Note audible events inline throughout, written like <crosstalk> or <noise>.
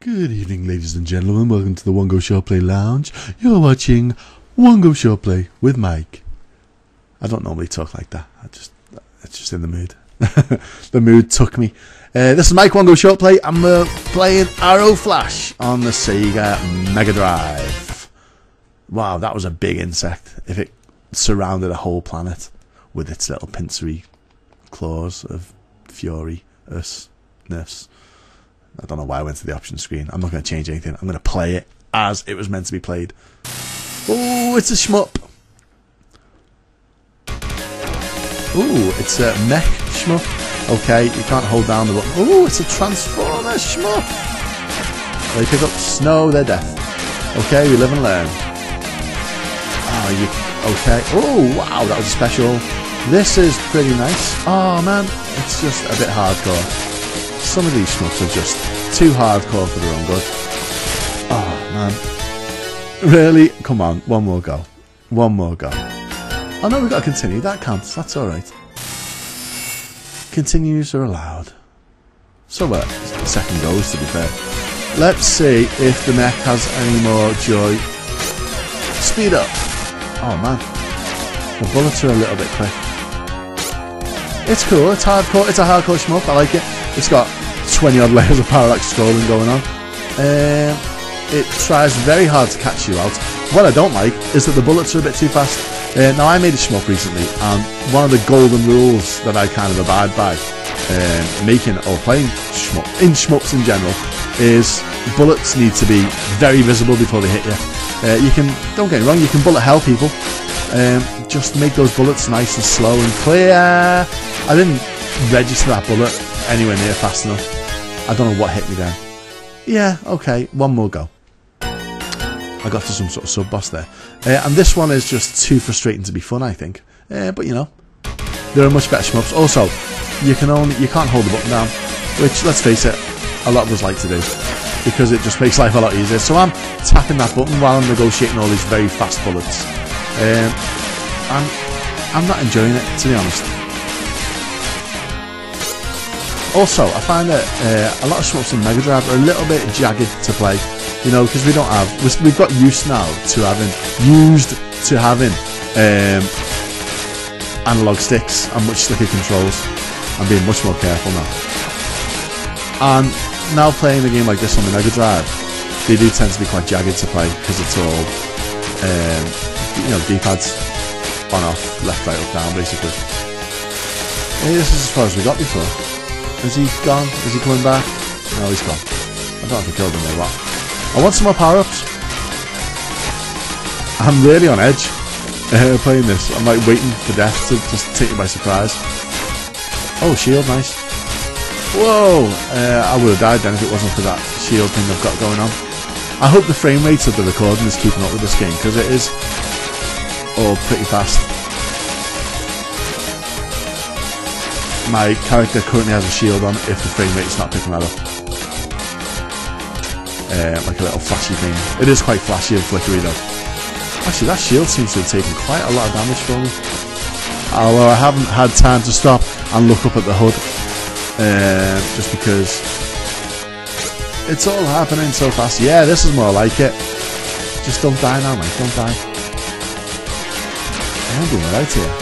Good evening, ladies and gentlemen. Welcome to the One Go Short Play Lounge. You're watching One Go Short Play with Mike. I don't normally talk like that. I just, it's just in the mood. <laughs> the mood took me. Uh, this is Mike One Go Short Play. I'm uh, playing Arrow Flash on the Sega Mega Drive. Wow, that was a big insect. If it surrounded a whole planet with its little pincery claws of fury, us, ness. I don't know why I went to the options screen. I'm not going to change anything. I'm going to play it as it was meant to be played. Oh, it's a shmup. Ooh, it's a mech shmup. Okay, you can't hold down the button. Ooh, it's a transformer shmup. They pick up snow, they're death. Okay, we live and learn. Oh, you okay? Oh, wow, that was special. This is pretty nice. Oh man, it's just a bit hardcore. Some of these shmups are just too hardcore for their own good. Oh man. Really? Come on, one more go. One more go. Oh no, we've got to continue. That counts. That's alright. Continues are allowed. So what? Uh, second goes, to be fair. Let's see if the mech has any more joy. Speed up. Oh man. The bullets are a little bit quick. It's cool. It's hardcore. It's a hardcore shmup. I like it. It's got 20 odd layers of parallax scrolling going on. Um, it tries very hard to catch you out. What I don't like is that the bullets are a bit too fast. Uh, now I made a shmup recently, and one of the golden rules that I kind of abide by, um, making or playing shmup, in shmups in general, is bullets need to be very visible before they hit you. Uh, you can, don't get me wrong, you can bullet hell people. Um, just make those bullets nice and slow and clear. I didn't register that bullet anywhere near fast enough. I don't know what hit me then. Yeah, okay, one more go. I got to some sort of sub boss there. Uh, and this one is just too frustrating to be fun, I think. Uh, but you know, there are much better shmups. Also, you can only you can't hold the button down, which let's face it, a lot of us like to do because it just makes life a lot easier. So I'm tapping that button while I'm negotiating all these very fast bullets. Um, I'm I'm not enjoying it to be honest. Also, I find that uh, a lot of shmups in Mega Drive are a little bit jagged to play, you know, because we don't have, we've got used now to having, used to having um, analog sticks and much slicker controls. I'm being much more careful now. And now playing a game like this on the Mega Drive, they do tend to be quite jagged to play because it's all, um, you know, D-pads on off, left, right, up, down, basically. Maybe this is as far as we got before. Is he gone? Is he coming back? No, he's gone. I don't have to kill him or what. I want some more power-ups. I'm really on edge <laughs> uh, playing this. I'm like waiting for death to just take you by surprise. Oh, shield, nice. Whoa! Uh, I would have died then if it wasn't for that shield thing I've got going on. I hope the frame rate of the recording is keeping up with this game because it is all pretty fast. My character currently has a shield on if the frame rate's not picking that up. Uh, like a little flashy thing. It is quite flashy and flickery though. Actually, that shield seems to have taken quite a lot of damage from me. Although I haven't had time to stop and look up at the HUD. Uh, just because it's all happening so fast. Yeah, this is more like it. Just don't die now, mate. Don't die. I'm doing alright here.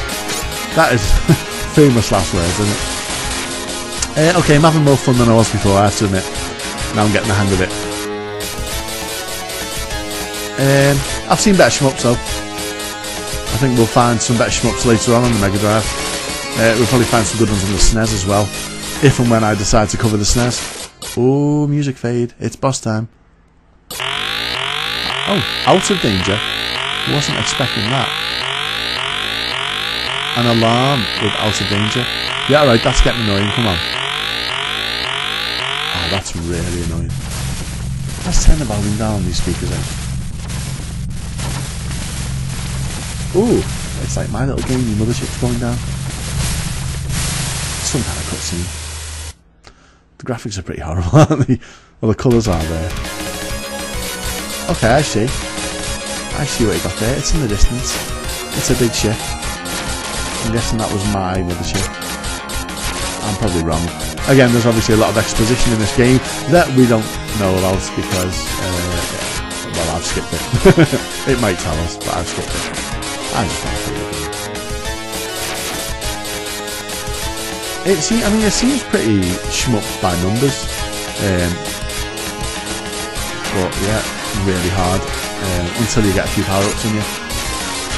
That is... <laughs> famous last words, isn't it? Uh, okay, I'm having more fun than I was before, I have to admit. Now I'm getting the hang of it. Um, I've seen better shmups though. I think we'll find some better shmups later on on the Mega Drive. Uh, we'll probably find some good ones on the SNES as well. If and when I decide to cover the SNES. Oh, music fade. It's boss time. Oh, out of danger. Wasn't expecting that an alarm with out of danger. Yeah, right, that's getting annoying, come on. Oh, that's really annoying. Let's turn the volume down on these speakers then. Ooh, it's like my little game, the mothership's going down. Some kind of cutscene. The graphics are pretty horrible, <laughs> aren't they? Well, the colours are there. Okay, I see. I see what you got there. It's in the distance. It's a big ship. I'm guessing that was my mothership. I'm probably wrong. Again, there's obviously a lot of exposition in this game that we don't know about because, uh, well, I've skipped it. <laughs> it might tell us, but I've skipped it. I just the game. It seems, I mean, it seems pretty shmup by numbers. Um, but yeah, really hard um, until you get a few power-ups in you.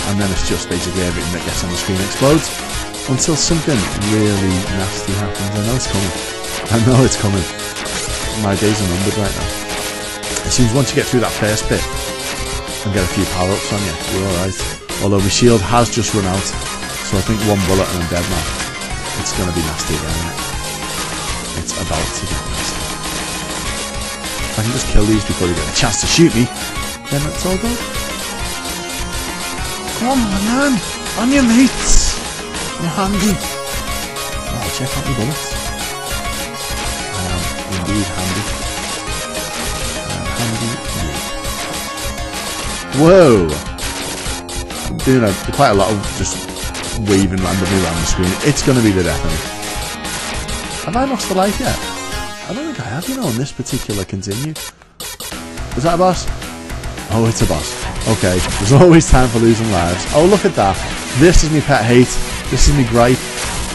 And then it's just basically everything that gets on the screen explodes until something really nasty happens. I know it's coming. I know it's coming. My days are numbered right now. It seems once you get through that first bit and get a few power-ups on you, you're alright. Although my shield has just run out, so I think one bullet and I'm dead now. It's gonna be nasty again. It's about to get nasty. If I can just kill these before they get a chance to shoot me, then it's all good. Come on, man! On your mates! You're handy. Oh, check out the bullets. Um, indeed handy. Uh, handy indeed. Whoa! I'm doing a, quite a lot of just waving randomly around the screen. It's going to be the death of me. Have I lost the life yet? I don't think I have, you know, on this particular continue. Is that a boss? Oh, it's a boss. Okay, there's always time for losing lives. Oh, look at that. This is me pet hate. This is me gripe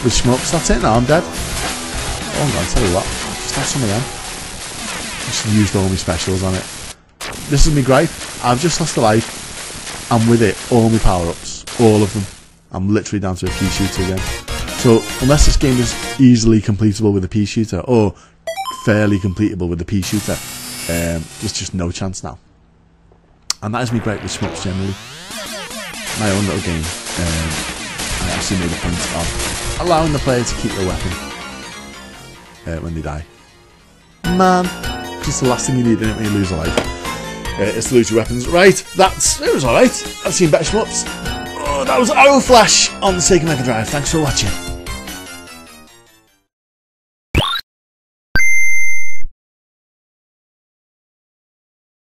with shmups. That's it now, I'm dead. Oh, I'm to tell you what. Just have some of them. Just used all my specials on it. This is me gripe. I've just lost a life. And with it, all my power-ups. All of them. I'm literally down to a pea shooter again. So, unless this game is easily completable with a pea shooter, or fairly completable with a pea shooter, um, there's just no chance now. And that is me great with shmups generally. My own little game. Um, I actually made a point of allowing the player to keep their weapon uh, when they die. Man, just the last thing you need it when you lose a life. Uh, is to lose your weapons. Right, that's it was alright. I've seen better shmups. Oh, that was Arrow Flash on the Sega Mega Drive. Thanks for watching.